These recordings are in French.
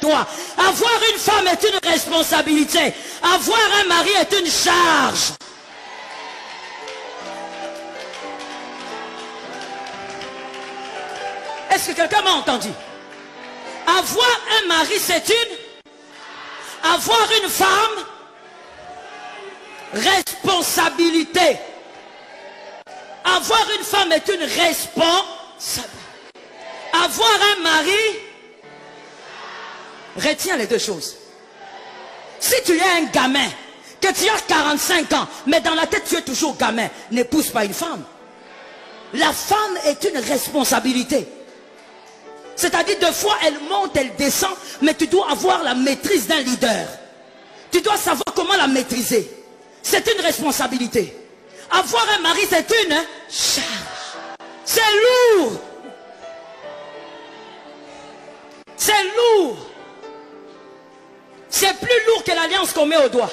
toi. Avoir une femme est une responsabilité. Avoir un mari est une charge. Est-ce que quelqu'un m'a entendu? Avoir un mari, c'est une... Avoir une femme, responsabilité. Avoir une femme est une responsabilité. Avoir un mari, retiens les deux choses. Si tu es un gamin, que tu as 45 ans, mais dans la tête tu es toujours gamin, n'épouse pas une femme. La femme est une responsabilité. C'est-à-dire, deux fois, elle monte, elle descend, mais tu dois avoir la maîtrise d'un leader. Tu dois savoir comment la maîtriser. C'est une responsabilité. Avoir un mari, c'est une charge. C'est lourd. C'est lourd. Plus lourd que l'alliance qu'on met au doigt.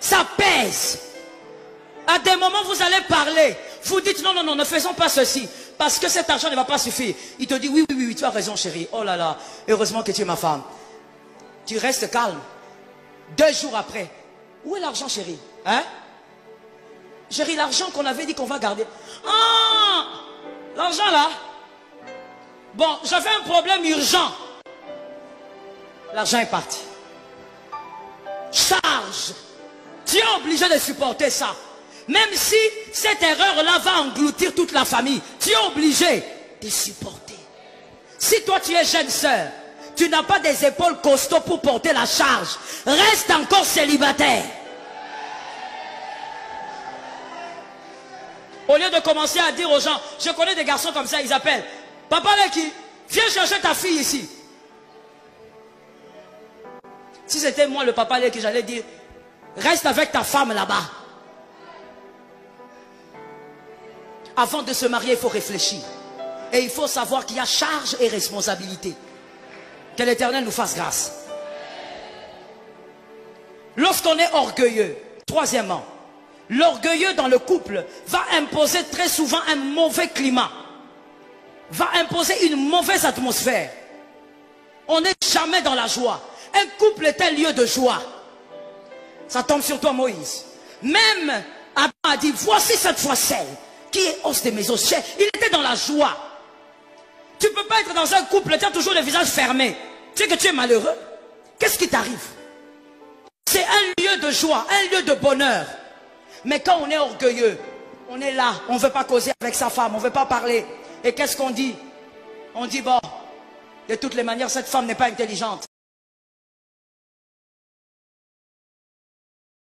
Ça pèse. À des moments, vous allez parler. Vous dites, non, non, non, ne faisons pas ceci. Parce que cet argent ne va pas suffire. Il te dit, oui, oui, oui, tu as raison, chérie. Oh là là, heureusement que tu es ma femme. Tu restes calme. Deux jours après, où est l'argent, chérie? Hein? Chérie, l'argent qu'on avait dit qu'on va garder. Ah L'argent là? Bon, j'avais un problème urgent. L'argent est parti. Charge. Tu es obligé de supporter ça. Même si cette erreur-là va engloutir toute la famille, tu es obligé de supporter. Si toi tu es jeune sœur, tu n'as pas des épaules costauds pour porter la charge, reste encore célibataire. Au lieu de commencer à dire aux gens, je connais des garçons comme ça, ils appellent, Papa Leki, viens chercher ta fille ici. Si c'était moi le papa Leki, j'allais dire, reste avec ta femme là-bas. Avant de se marier, il faut réfléchir. Et il faut savoir qu'il y a charge et responsabilité. Que l'Éternel nous fasse grâce. Lorsqu'on est orgueilleux, troisièmement, l'orgueilleux dans le couple va imposer très souvent un mauvais climat. Va imposer une mauvaise atmosphère. On n'est jamais dans la joie. Un couple est un lieu de joie. Ça tombe sur toi, Moïse. Même Adam a dit, voici cette fois celle qui est os de mes os. Il était dans la joie. Tu ne peux pas être dans un couple, tu as toujours le visage fermé. Tu sais que tu es malheureux. Qu'est-ce qui t'arrive? C'est un lieu de joie, un lieu de bonheur. Mais quand on est orgueilleux, on est là, on ne veut pas causer avec sa femme, on ne veut pas parler. Et qu'est-ce qu'on dit? On dit, bon, de toutes les manières, cette femme n'est pas intelligente.